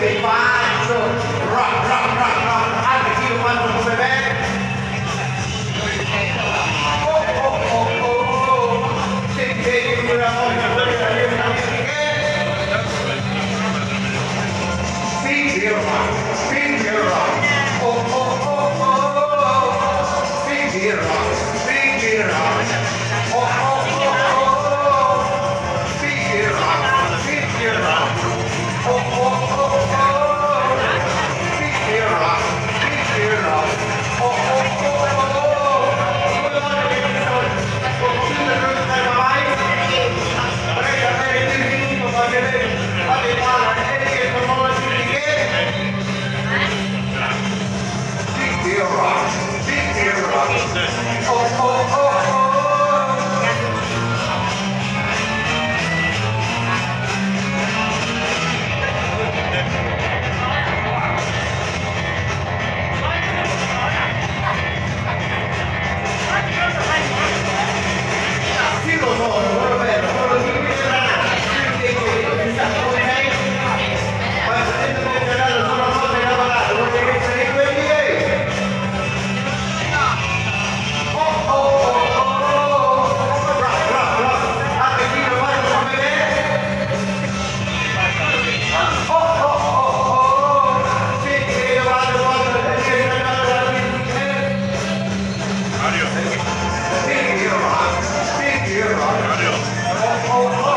Big beer on. Oh, oh. Radio. Radio.